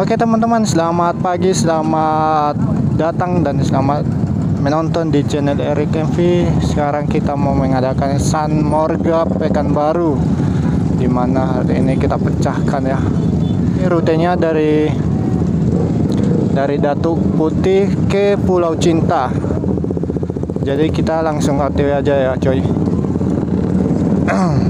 Oke teman-teman, selamat pagi, selamat datang dan selamat menonton di channel Eric MV. Sekarang kita mau mengadakan San Morga Pekanbaru, di mana hari ini kita pecahkan ya. Ini rutenya dari dari Datuk Putih ke Pulau Cinta. Jadi kita langsung OTW aja ya, coy.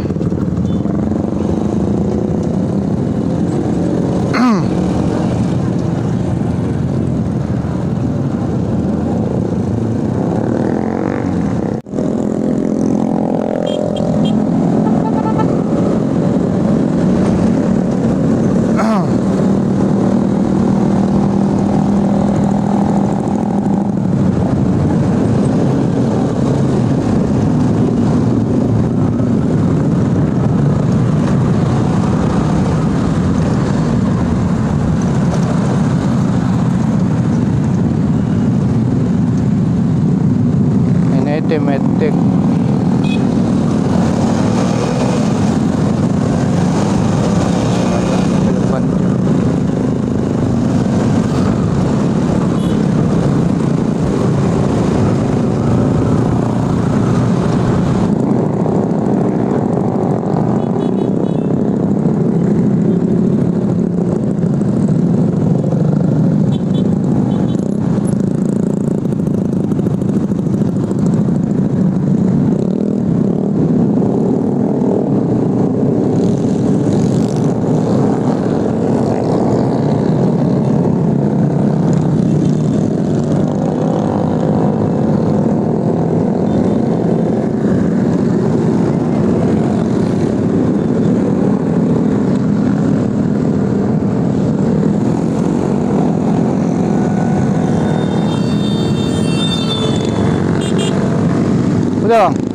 Ini tematik. Depan. Udah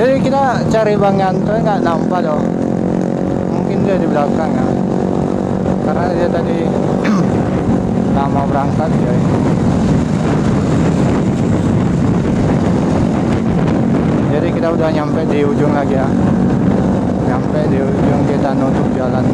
Jadi kita cari Bang Yanto nggak nampak loh. Mungkin dia di belakang ya. Karena dia tadi lama berangkat ya. Jadi kita udah nyampe di ujung lagi ya. Nyampe di ujung kita nutup jalan.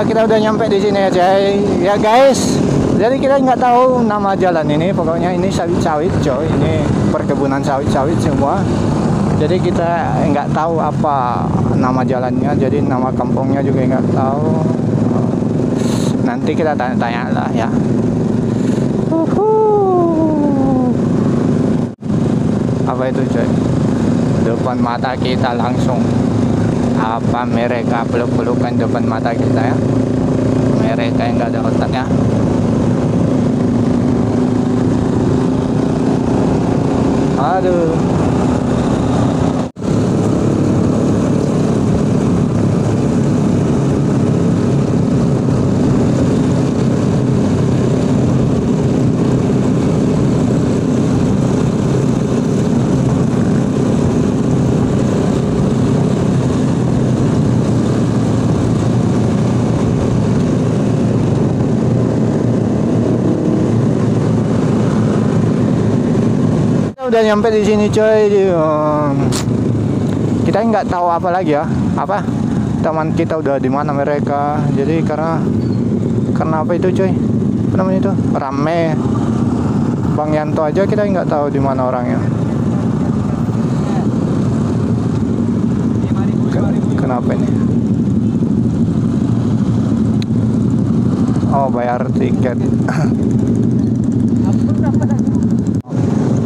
Kita udah nyampe di sini aja ya guys. Jadi kita nggak tahu nama jalan ini. Pokoknya ini sawit-sawit coy. Ini perkebunan sawit-sawit semua. Jadi kita nggak tahu apa nama jalannya. Jadi nama kampungnya juga nggak tahu. Nanti kita tanya-tanya lah ya. Uhuh. Apa itu coy? Depan mata kita langsung apa mereka peluk-pelukan depan mata kita ya? Mereka yang nggak ada otaknya aduh udah nyampe di sini coy. Um, kita nggak tahu apa lagi ya. Apa? Teman kita udah di mana mereka? Jadi karena karena apa itu coy? Apa namanya itu? Rame. Bang Yanto aja kita nggak tahu di mana orangnya. Ken- kenapa ini? Oh bayar tiket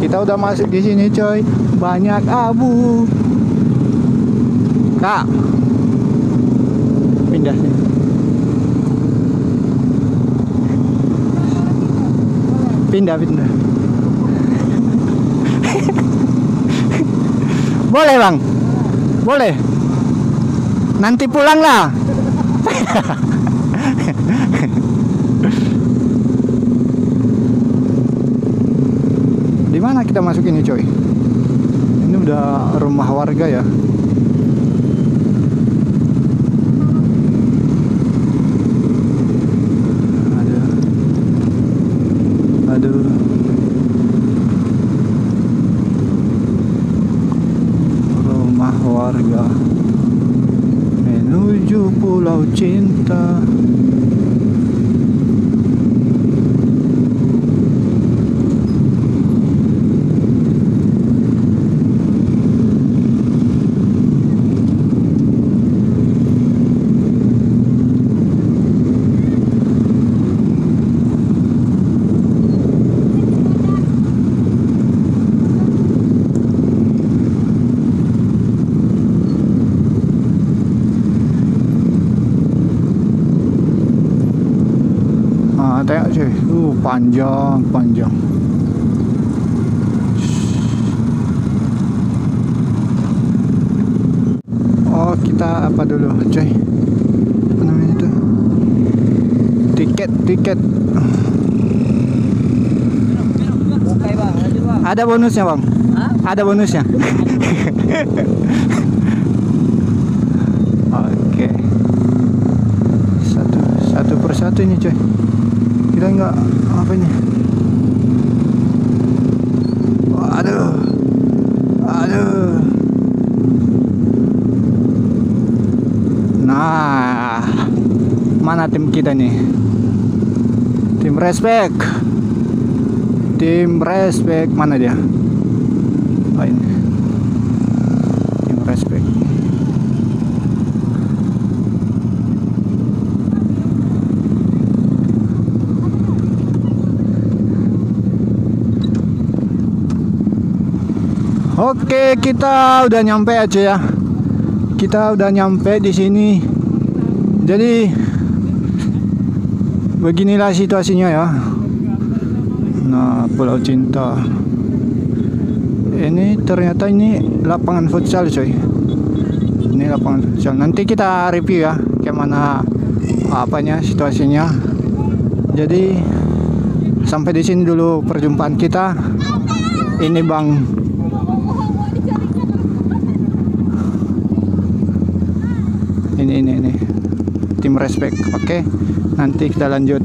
kita udah masuk di sini coy. Banyak abu. Kak. Pindah sini. Pindah pindah. Boleh bang? Boleh? Nanti pulang lah di mana kita masuk ini coy. Ini udah rumah warga ya aduh aduh rumah warga menuju pulau cinta Ah, tengok cuy. Uh, panjang, panjang. Oh, kita apa dulu, cuy? Apa namanya itu? Tiket, tiket. Ada bonusnya, Bang. Hah? Ada bonusnya. Oke. Satu satu persatu ini, coy. Kita nggak apa ini? Aduh. Aduh. Nah, mana tim kita nih? Tim respect. Tim respect mana dia? Oh ini. Tim respect. Oke, kita udah nyampe aja ya. Kita udah nyampe di sini. Jadi beginilah situasinya ya. Nah, Pulau Cinta. Ini ternyata ini lapangan futsal, coy. Ini lapangan futsal. Nanti kita review ya, kayak mana apanya situasinya. Jadi sampai di sini dulu perjumpaan kita. Ini Bang ini ini ini. Tim respect. Oke nanti kita lanjut